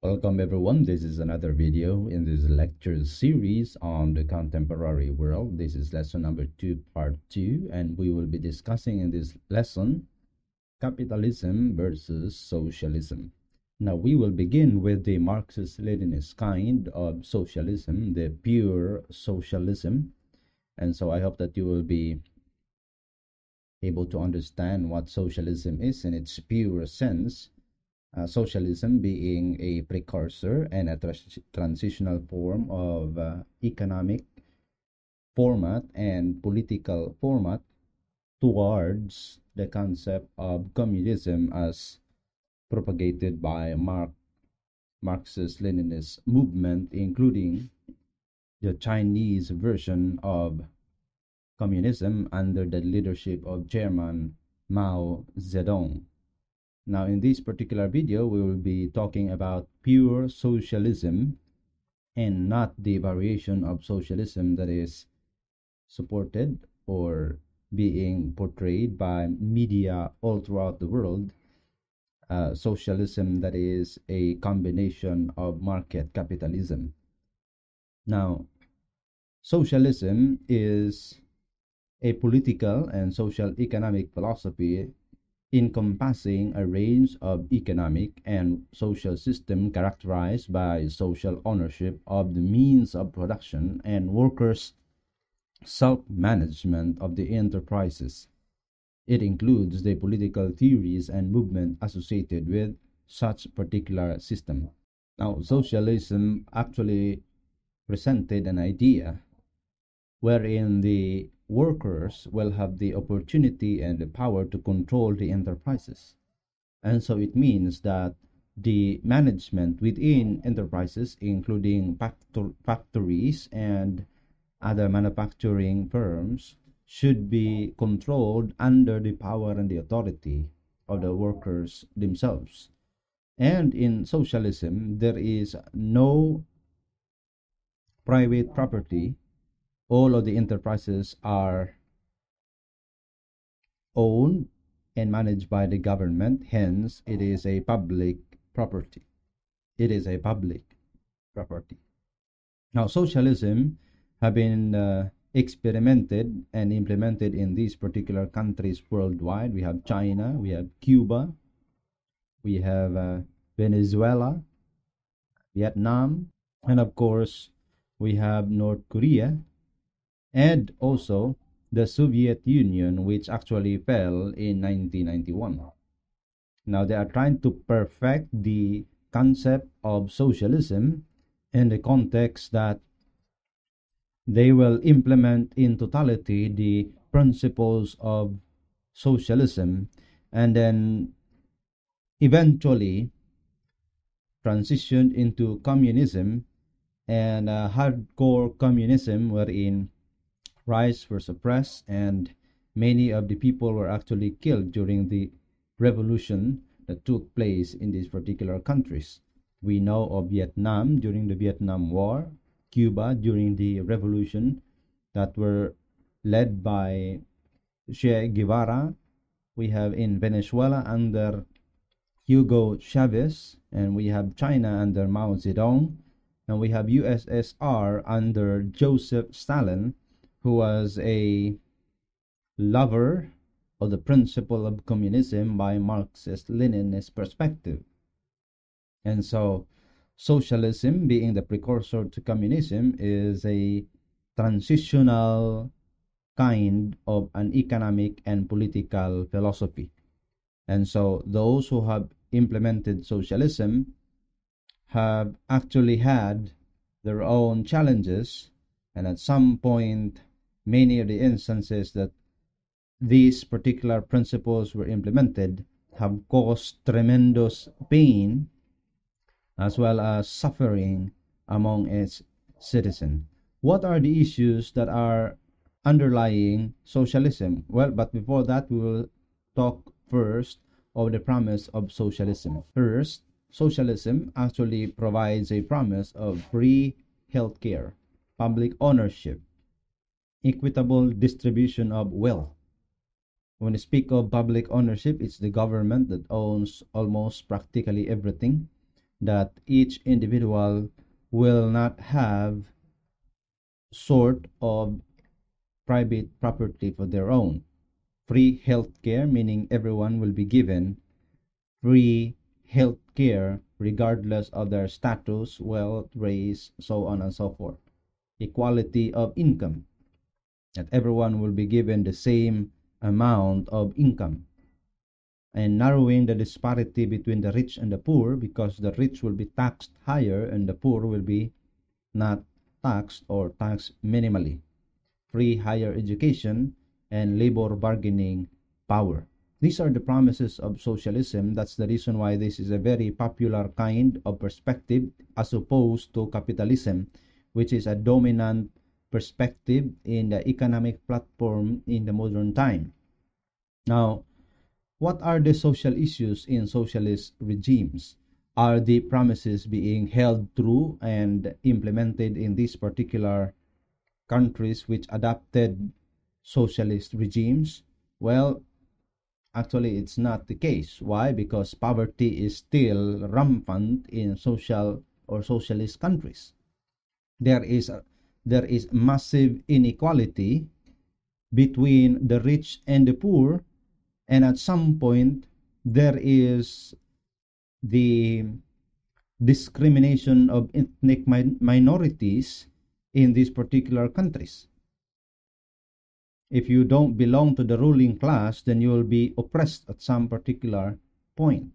Welcome everyone. This is another video in this lecture series on the contemporary world. This is lesson number 2 part 2 and we will be discussing in this lesson capitalism versus socialism. Now we will begin with the Marxist-Leninist kind of socialism, the pure socialism. And so I hope that you will be able to understand what socialism is in its pure sense uh, socialism being a precursor and a tra transitional form of uh, economic format and political format towards the concept of communism as propagated by Mark, Marxist Leninist movement, including the Chinese version of communism under the leadership of Chairman Mao Zedong. Now in this particular video, we will be talking about pure socialism and not the variation of socialism that is supported or being portrayed by media all throughout the world. Uh, socialism that is a combination of market capitalism. Now, socialism is a political and social economic philosophy encompassing a range of economic and social systems characterized by social ownership of the means of production and workers' self-management of the enterprises. It includes the political theories and movement associated with such particular system. Now, socialism actually presented an idea wherein the workers will have the opportunity and the power to control the enterprises. And so it means that the management within enterprises, including factor factories and other manufacturing firms, should be controlled under the power and the authority of the workers themselves. And in socialism, there is no private property all of the enterprises are owned and managed by the government. Hence, it is a public property. It is a public property. Now, socialism have been uh, experimented and implemented in these particular countries worldwide. We have China, we have Cuba, we have uh, Venezuela, Vietnam, and of course, we have North Korea and also the Soviet Union, which actually fell in 1991. Now they are trying to perfect the concept of socialism in the context that they will implement in totality the principles of socialism and then eventually transition into communism and uh, hardcore communism wherein rights were suppressed and many of the people were actually killed during the revolution that took place in these particular countries. We know of Vietnam during the Vietnam War, Cuba during the revolution that were led by Che Guevara. We have in Venezuela under Hugo Chavez, and we have China under Mao Zedong, and we have USSR under Joseph Stalin who was a lover of the principle of communism by Marxist Leninist perspective. And so, socialism, being the precursor to communism, is a transitional kind of an economic and political philosophy. And so, those who have implemented socialism have actually had their own challenges, and at some point, many of the instances that these particular principles were implemented have caused tremendous pain as well as suffering among its citizens. What are the issues that are underlying socialism? Well, but before that, we will talk first of the promise of socialism. First, socialism actually provides a promise of free healthcare, public ownership, equitable distribution of wealth. When we speak of public ownership, it's the government that owns almost practically everything. that each individual will not have sort of private property for their own. Free health care, meaning everyone will be given free health care regardless of their status, wealth, race, so on and so forth. Equality of income, that everyone will be given the same amount of income. And narrowing the disparity between the rich and the poor because the rich will be taxed higher and the poor will be not taxed or taxed minimally. Free higher education and labor bargaining power. These are the promises of socialism. That's the reason why this is a very popular kind of perspective as opposed to capitalism, which is a dominant perspective in the economic platform in the modern time. Now, what are the social issues in socialist regimes? Are the promises being held true and implemented in these particular countries which adopted socialist regimes? Well, Actually, it's not the case. Why? Because poverty is still rampant in social or socialist countries. There is a, there is massive inequality between the rich and the poor, and at some point there is the discrimination of ethnic minorities in these particular countries if you don't belong to the ruling class, then you will be oppressed at some particular point.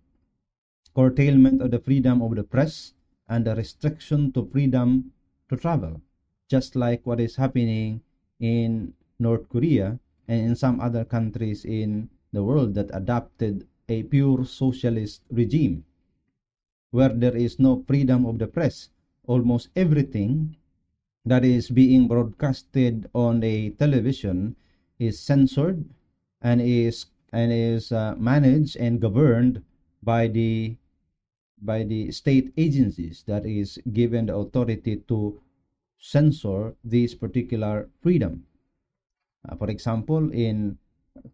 Curtailment of the freedom of the press and the restriction to freedom to travel, just like what is happening in North Korea and in some other countries in the world that adopted a pure socialist regime, where there is no freedom of the press. Almost everything that is being broadcasted on a television is censored and is and is uh, managed and governed by the by the state agencies that is given the authority to censor this particular freedom. Uh, for example, in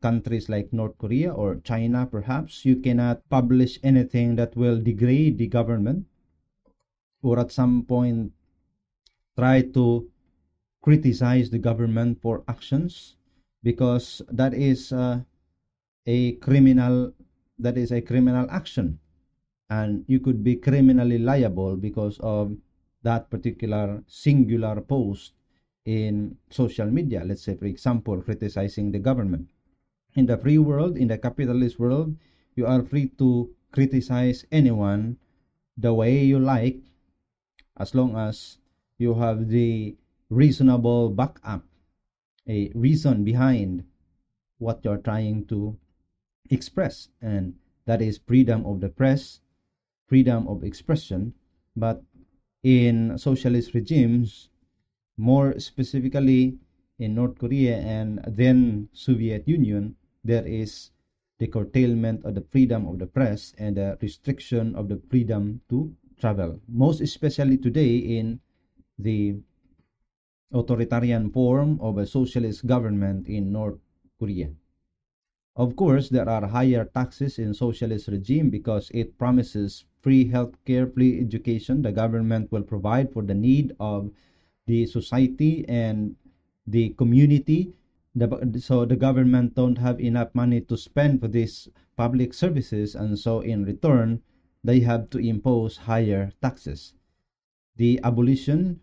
countries like North Korea or China, perhaps, you cannot publish anything that will degrade the government or at some point try to criticize the government for actions because that is uh, a criminal that is a criminal action and you could be criminally liable because of that particular singular post in social media let's say for example criticizing the government. In the free world in the capitalist world you are free to criticize anyone the way you like as long as you have the reasonable backup a reason behind what you're trying to express. And that is freedom of the press freedom of expression. But in socialist regimes more specifically in north korea and then soviet union there is the curtailment of the freedom of the press and the restriction of the freedom to travel most especially today in the authoritarian form of a socialist government in North Korea. Of course, there are higher taxes in socialist regime because it promises free health care, free education. The government will provide for the need of the society and the community. The, so the government don't have enough money to spend for these public services, and so in return, they have to impose higher taxes. The abolition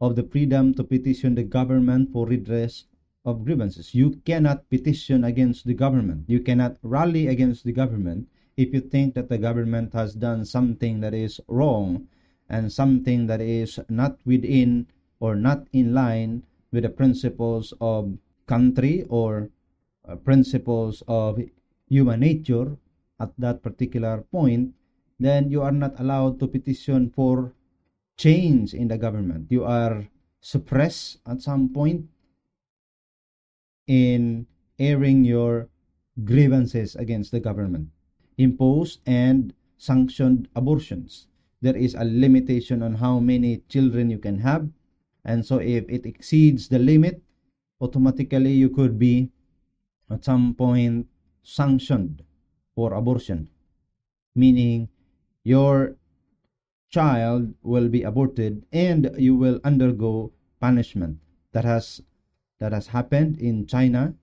of the freedom to petition the government for redress of grievances. You cannot petition against the government. You cannot rally against the government if you think that the government has done something that is wrong and something that is not within or not in line with the principles of country or uh, principles of human nature at that particular point, then you are not allowed to petition for change in the government. You are suppressed at some point in airing your grievances against the government. Imposed and sanctioned abortions. There is a limitation on how many children you can have. And so if it exceeds the limit, automatically you could be at some point sanctioned for abortion. Meaning your child will be aborted and you will undergo punishment that has that has happened in China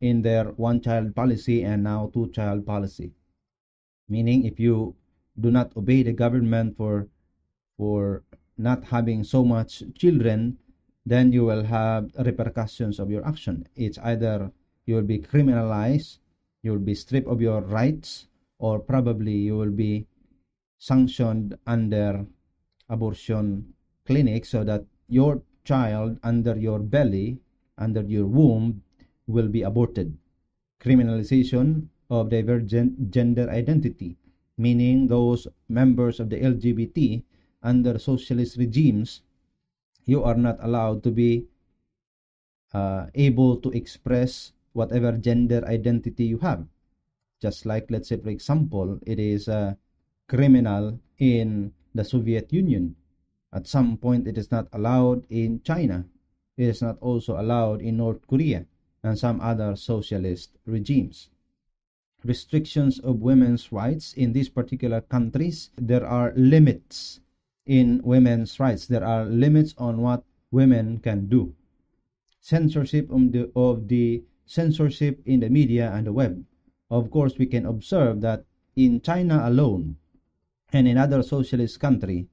in their one child policy and now two child policy meaning if you do not obey the government for for not having so much children then you will have repercussions of your action. It's either you will be criminalized you will be stripped of your rights or probably you will be sanctioned under abortion clinic so that your child under your belly under your womb will be aborted. Criminalization of divergent gender identity meaning those members of the lgbt under socialist regimes you are not allowed to be uh, able to express whatever gender identity you have. Just like, let's say, for example, it is a criminal in the Soviet Union. At some point, it is not allowed in China. It is not also allowed in North Korea and some other socialist regimes. Restrictions of women's rights in these particular countries, there are limits in women's rights. There are limits on what women can do. Censorship of the, of the censorship in the media and the web. Of course, we can observe that in China alone and in other socialist country,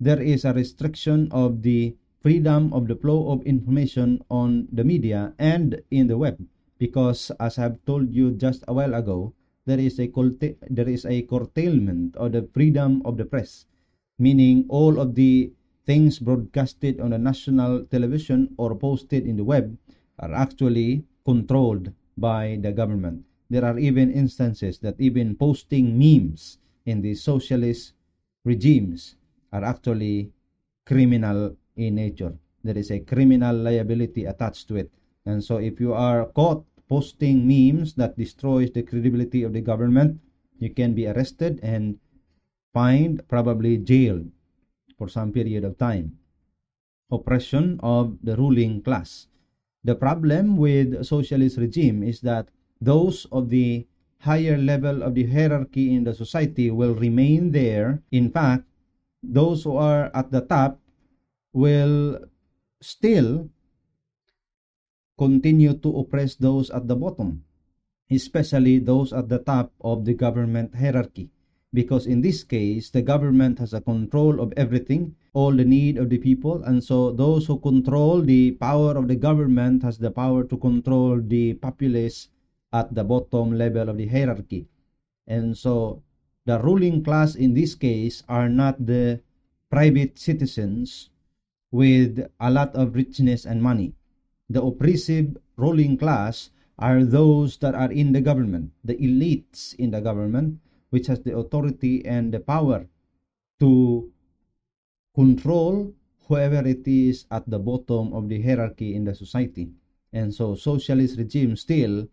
there is a restriction of the freedom of the flow of information on the media and in the web because as I've told you just a while ago, there is a there is a curtailment of the freedom of the press, meaning all of the things broadcasted on the national television or posted in the web are actually controlled by the government. There are even instances that even posting memes in the socialist regimes are actually criminal in nature. There is a criminal liability attached to it. And so if you are caught posting memes that destroys the credibility of the government, you can be arrested and fined, probably jailed for some period of time. Oppression of the ruling class. The problem with socialist regime is that those of the higher level of the hierarchy in the society will remain there. In fact, those who are at the top will still continue to oppress those at the bottom, especially those at the top of the government hierarchy because in this case the government has a control of everything all the need of the people and so those who control the power of the government has the power to control the populace at the bottom level of the hierarchy. And so the ruling class in this case are not the private citizens with a lot of richness and money the oppressive ruling class are those that are in the government the elites in the government which has the authority and the power to control whoever it is at the bottom of the hierarchy in the society. And so socialist regimes still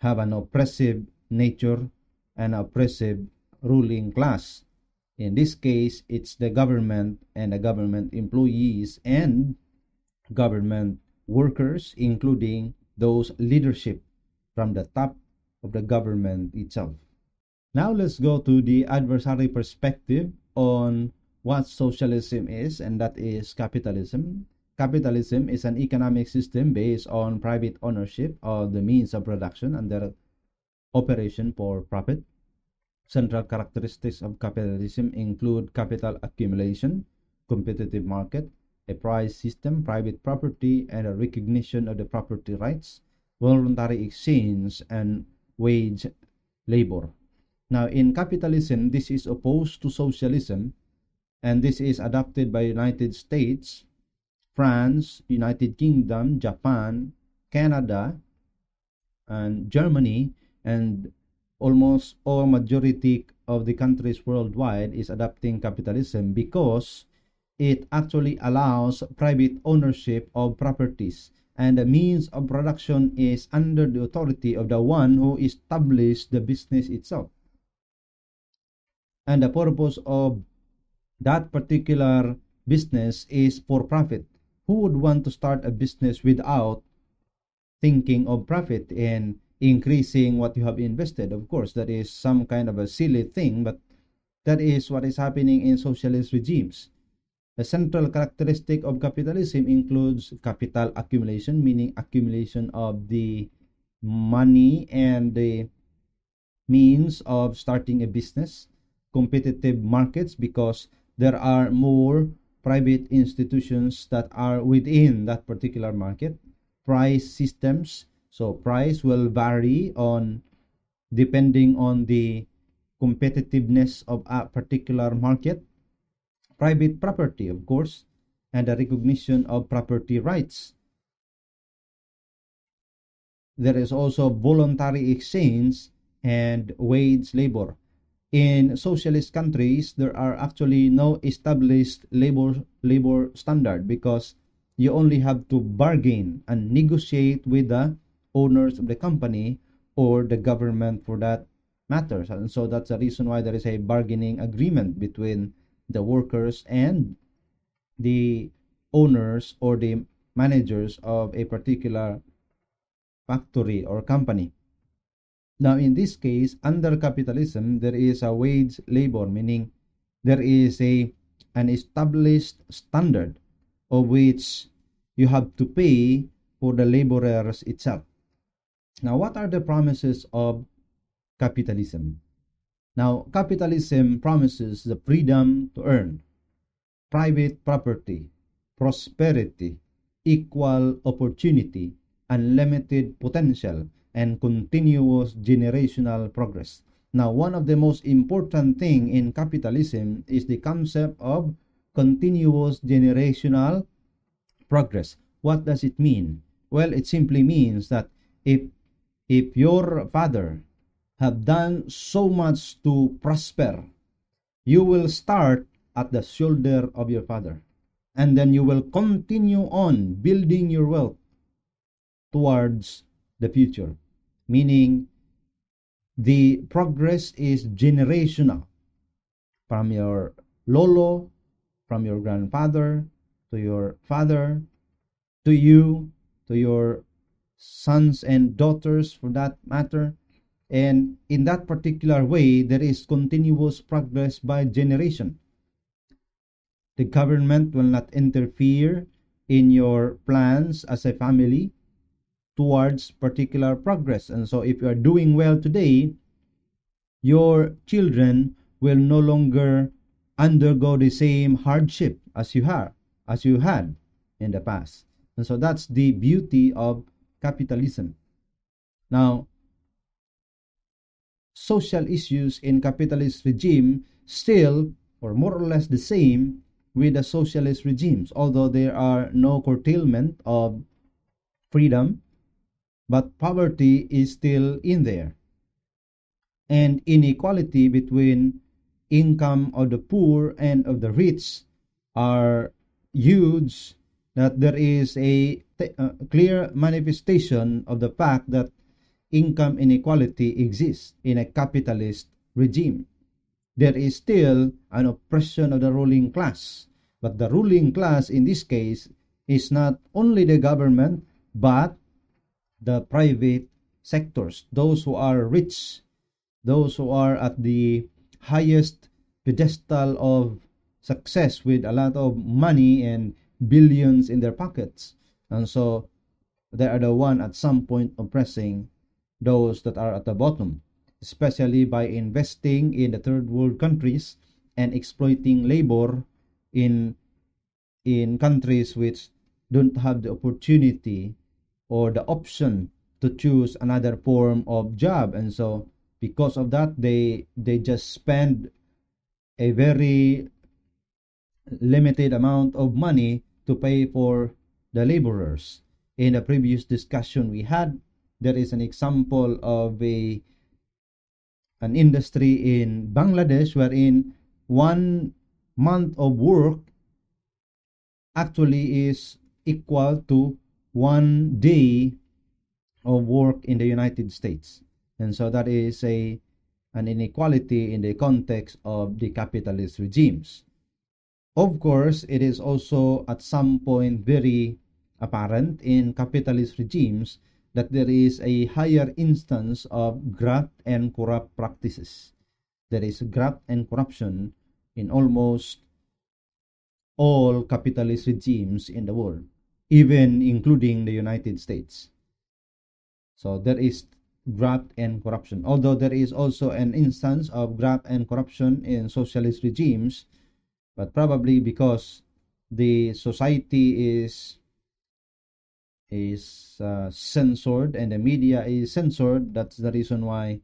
have an oppressive nature and oppressive ruling class. In this case, it's the government and the government employees and government workers, including those leadership from the top of the government itself. Now let's go to the adversary perspective on what socialism is, and that is capitalism. Capitalism is an economic system based on private ownership of the means of production and their operation for profit. Central characteristics of capitalism include capital accumulation, competitive market, a price system, private property, and a recognition of the property rights, voluntary exchange, and wage labor. Now, in capitalism, this is opposed to socialism, and this is adopted by United States, France, United Kingdom, Japan, Canada, and Germany, and almost all majority of the countries worldwide is adopting capitalism because it actually allows private ownership of properties and the means of production is under the authority of the one who established the business itself and the purpose of that particular business is for profit. Who would want to start a business without thinking of profit and increasing what you have invested? Of course, that is some kind of a silly thing, but That is what is happening in socialist regimes. The central characteristic of capitalism includes capital accumulation, meaning accumulation of the money and the means of starting a business, competitive markets because there are more private institutions that are within that particular market, price systems. So price will vary on depending on the competitiveness of a particular market, private property, of course, and the recognition of property rights. There is also voluntary exchange and wage labor. In socialist countries, there are actually no established labor labor standard because you only have to bargain and negotiate with the owners of the company or the government for that matters. And so that's the reason why there is a bargaining agreement between the workers and the owners or the managers of a particular factory or company. Now, in this case, under capitalism, there is a wage labor, meaning there is a an established standard of which you have to pay for the laborers itself. Now, what are the promises of capitalism? Now, capitalism promises the freedom to earn, private property, prosperity, equal opportunity, unlimited potential, and continuous generational progress. Now, one of the most important thing in capitalism is the concept of continuous generational progress. What does it mean? Well, it simply means that if if your father have done so much to prosper, you will start at the shoulder of your father. And then you will continue on building your wealth towards the future meaning the progress is generational from your lolo, from your grandfather to your father, to you, to your sons and daughters for that matter. And in that particular way, there is continuous progress by generation. The government will not interfere in your plans as a family towards particular progress. And so if you are doing well today, your children will no longer undergo the same hardship as you have as you had in the past. And so that's the beauty of capitalism. Now, social issues in capitalist regime still or more or less the same with the socialist regimes, although there are no curtailment of freedom but poverty is still in there. And inequality between income of the poor and of the rich are huge that there is a, a clear manifestation of the fact that income inequality exists in a capitalist regime. There is still an oppression of the ruling class, but the ruling class in this case is not only the government but the private sectors, those who are rich, those who are at the highest pedestal of success with a lot of money and billions in their pockets. And so they are the one at some point oppressing those that are at the bottom, especially by investing in the third world countries and exploiting labor in in countries which don't have the opportunity or the option to choose another form of job. And so because of that they they just spend a very limited amount of money to pay for the laborers. In a previous discussion we had there is an example of a an industry in Bangladesh wherein one month of work actually is equal to one day of work in the United States. And so that is a an inequality in the context of the capitalist regimes. Of course, it is also at some point very apparent in capitalist regimes that there is a higher instance of graft and corrupt practices. there is graft and corruption in almost all capitalist regimes in the world, even including the United States. So there is graft and corruption. Although there is also an instance of graft and corruption in socialist regimes, but probably because the society is is uh, censored and the media is censored. That's the reason why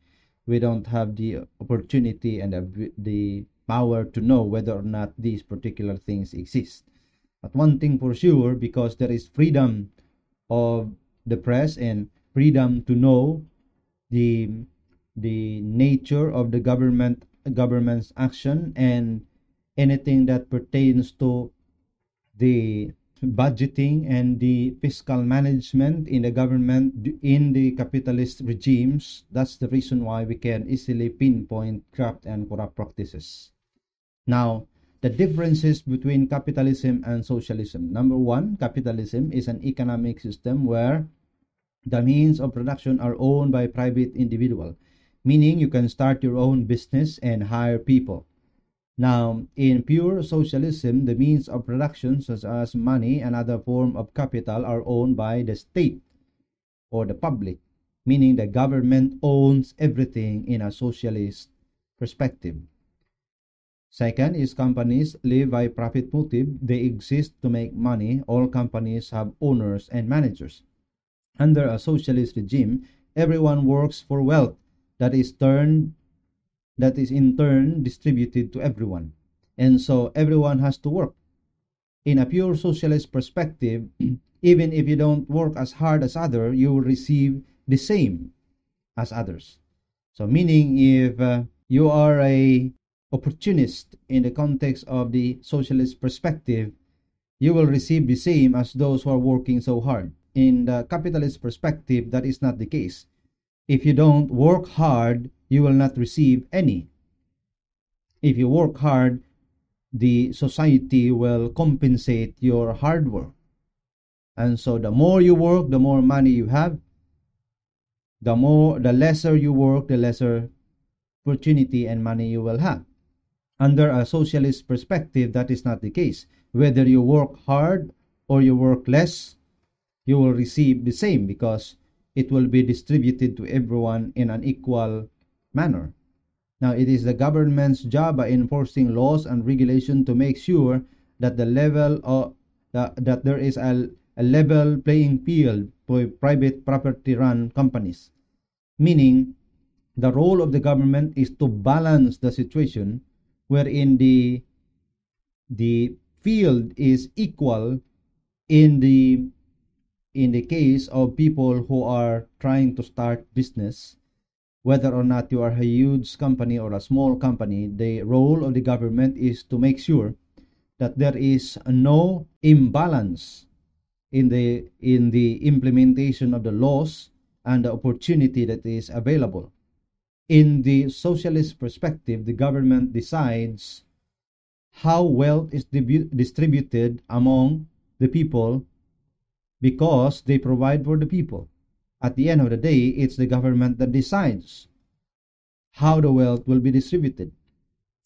we don't have the opportunity and the, the power to know whether or not these particular things exist. But one thing for sure because there is freedom of the press and freedom to know the the nature of the government government's action and anything that pertains to the budgeting and the fiscal management in the government in the capitalist regimes. That's the reason why we can easily pinpoint corrupt and corrupt practices. Now the differences between capitalism and socialism. Number one capitalism is an economic system where the means of production are owned by private individual, meaning you can start your own business and hire people. Now, in pure socialism, the means of production, such as money and other form of capital, are owned by the state or the public, meaning the government owns everything in a socialist perspective. Second is companies live by profit motive. They exist to make money. All companies have owners and managers. Under a socialist regime, everyone works for wealth that is turned that is in turn distributed to everyone. And so everyone has to work. In a pure socialist perspective, even if you don't work as hard as others, you will receive the same as others. So meaning if uh, you are a opportunist in the context of the socialist perspective, you will receive the same as those who are working so hard in the capitalist perspective, that is not the case. If you don't work hard, you will not receive any. If you work hard, the society will compensate your hard work. And so the more you work, the more money you have. The more the lesser you work, the lesser opportunity and money you will have. Under a socialist perspective, that is not the case. Whether you work hard or you work less, you will receive the same because it will be distributed to everyone in an equal manner. Now, it is the government's job by enforcing laws and regulation to make sure that the level of that, there is a, a level playing field for private property run companies. Meaning, the role of the government is to balance the situation wherein the the field is equal in the in the case of people who are trying to start business, whether or not you are a huge company or a small company, the role of the government is to make sure that there is no imbalance in the in the implementation of the laws and the opportunity that is available. In the socialist perspective, the government decides how wealth is distributed among the people because they provide for the people. At the end of the day, it's the government that decides how the wealth will be distributed.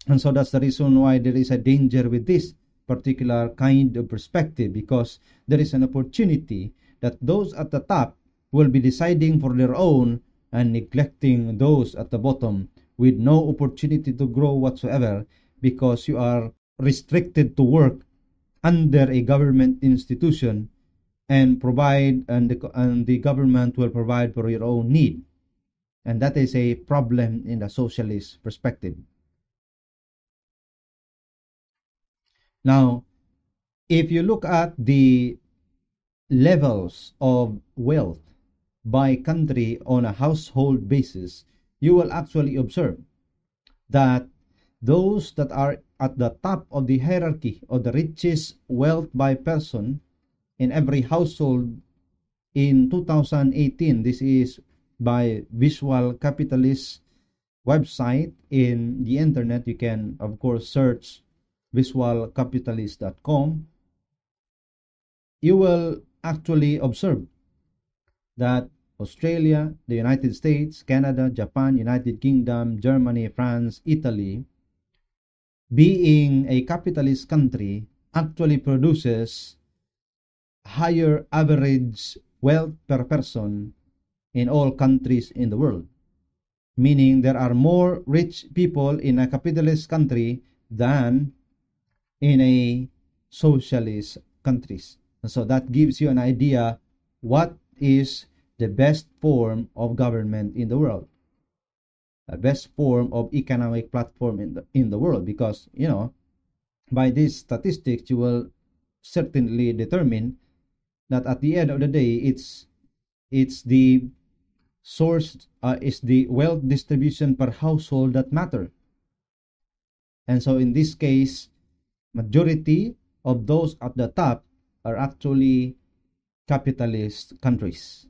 And so that's the reason why there is a danger with this particular kind of perspective because there is an opportunity that those at the top will be deciding for their own and neglecting those at the bottom with no opportunity to grow whatsoever because you are restricted to work under a government institution and provide and the, and the government will provide for your own need. And that is a problem in the socialist perspective. Now if you look at the levels of wealth by country on a household basis you will actually observe that those that are at the top of the hierarchy of the richest wealth by person in every household in 2018. This is by Visual Capitalist website in the internet. You can, of course, search visualcapitalist.com. You will actually observe that Australia, the United States, Canada, Japan, United Kingdom, Germany, France, Italy, being a capitalist country, actually produces higher average wealth per person in all countries in the world. Meaning there are more rich people in a capitalist country than in a socialist countries. And so that gives you an idea what is the best form of government in the world. The best form of economic platform in the in the world because you know by these statistics you will certainly determine that at the end of the day it's it's the source uh, is the wealth distribution per household that matter. And so in this case majority of those at the top are actually capitalist countries.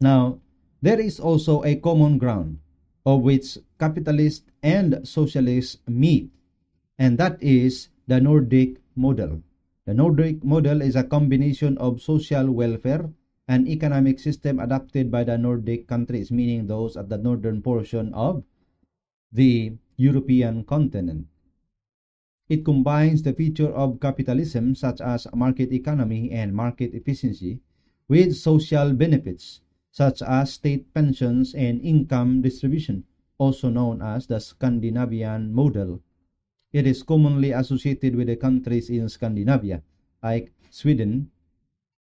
Now there is also a common ground of which capitalists and socialists meet and that is the Nordic model. The Nordic model is a combination of social welfare and economic system adopted by the Nordic countries, meaning those at the northern portion of the European continent. It combines the feature of capitalism, such as market economy and market efficiency, with social benefits, such as state pensions and income distribution, also known as the Scandinavian model it is commonly associated with the countries in Scandinavia, like Sweden,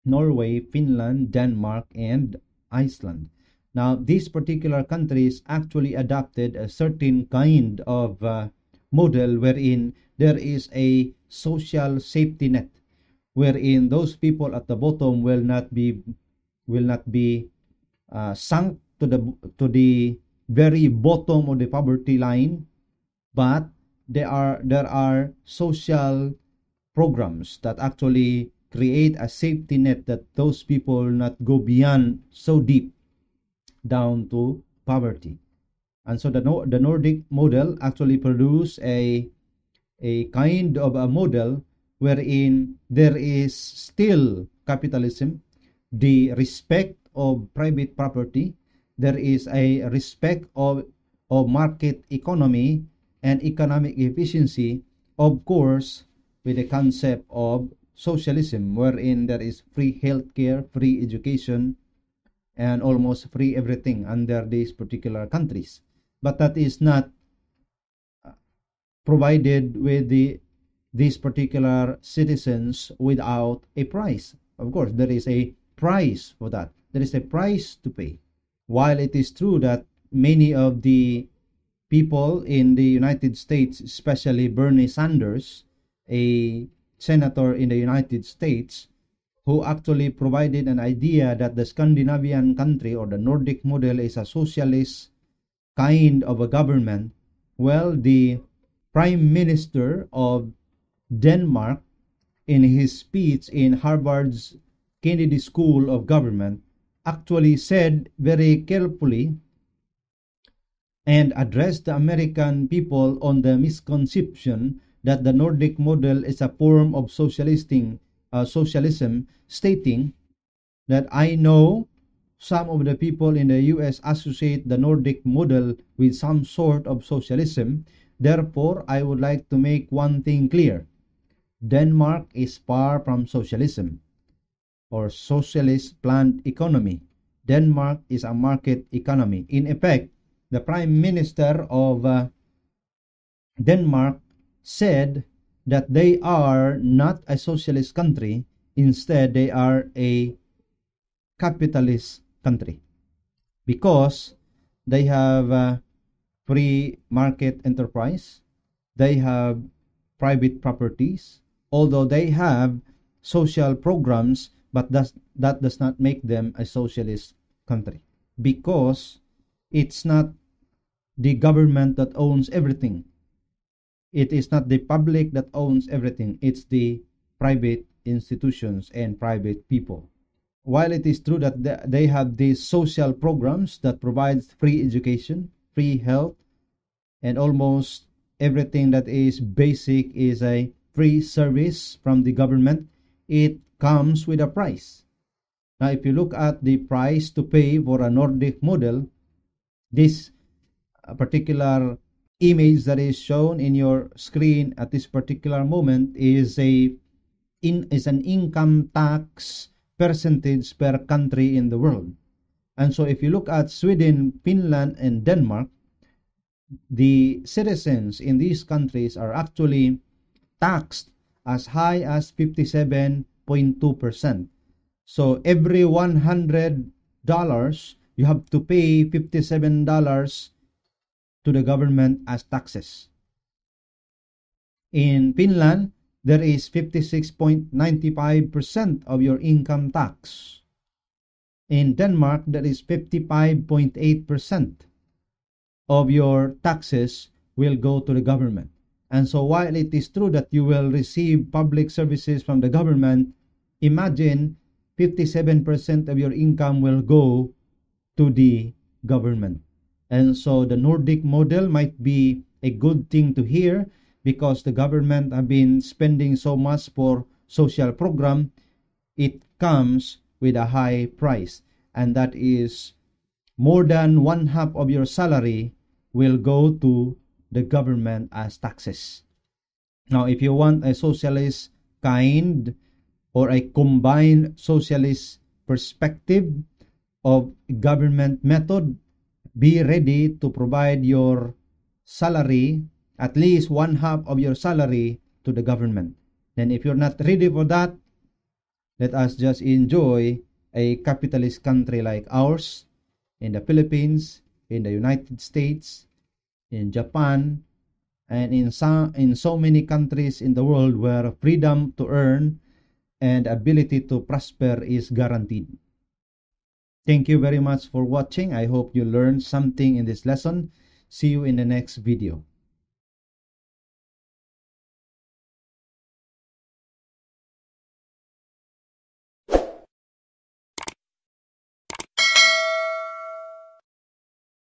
Norway, Finland, Denmark, and Iceland. Now, these particular countries actually adopted a certain kind of uh, model wherein there is a social safety net, wherein those people at the bottom will not be will not be uh, sunk to the to the very bottom of the poverty line, but there are there are social programs that actually create a safety net that those people not go beyond so deep down to poverty. And so the the nordic model actually produce a a kind of a model wherein there is still capitalism the respect of private property there is a respect of of market economy and economic efficiency, of course, with the concept of socialism, wherein there is free healthcare, free education, and almost free everything under these particular countries. But that is not uh, provided with the these particular citizens without a price. Of course, there is a price for that. There is a price to pay. While it is true that many of the people in the United States, especially Bernie Sanders, a senator in the United States, who actually provided an idea that the Scandinavian country or the Nordic model is a socialist kind of a government. Well, the Prime Minister of Denmark, in his speech in Harvard's Kennedy School of Government, actually said very carefully and address the American people on the misconception that the Nordic model is a form of socialisting, uh, socialism, stating that I know some of the people in the US associate the Nordic model with some sort of socialism. Therefore, I would like to make one thing clear. Denmark is far from socialism or socialist planned economy. Denmark is a market economy. In effect, the Prime Minister of uh, Denmark said that they are not a socialist country, instead, they are a capitalist country. Because they have uh, free market enterprise, they have private properties, although they have social programs, but that does not make them a socialist country. Because it's not the government that owns everything. It is not the public that owns everything, it's the private institutions and private people. While it is true that they have these social programs that provides free education, free health, and almost everything that is basic is a free service from the government, it comes with a price. Now, if you look at the price to pay for a Nordic model, this particular image that is shown in your screen at this particular moment is a in is an income tax percentage per country in the world. And so if you look at Sweden, Finland, and Denmark, the citizens in these countries are actually taxed as high as 57.2%. So every $100, you have to pay $57 to the government as taxes. In Finland, there is 56.95% of your income tax. In Denmark, that is 55.8% of your taxes will go to the government. And so while it is true that you will receive public services from the government, imagine 57% of your income will go to the government. And so the Nordic model might be a good thing to hear because the government have been spending so much for social program. It comes with a high price and that is more than one half of your salary will go to the government as taxes. Now, if you want a socialist kind or a combined socialist perspective of government method, be ready to provide your salary, at least one half of your salary to the government. Then if you're not ready for that, let us just enjoy a capitalist country like ours in the Philippines, in the United States, in Japan, and in some in so many countries in the world where freedom to earn and ability to prosper is guaranteed. Thank you very much for watching. I hope you learned something in this lesson. See you in the next video.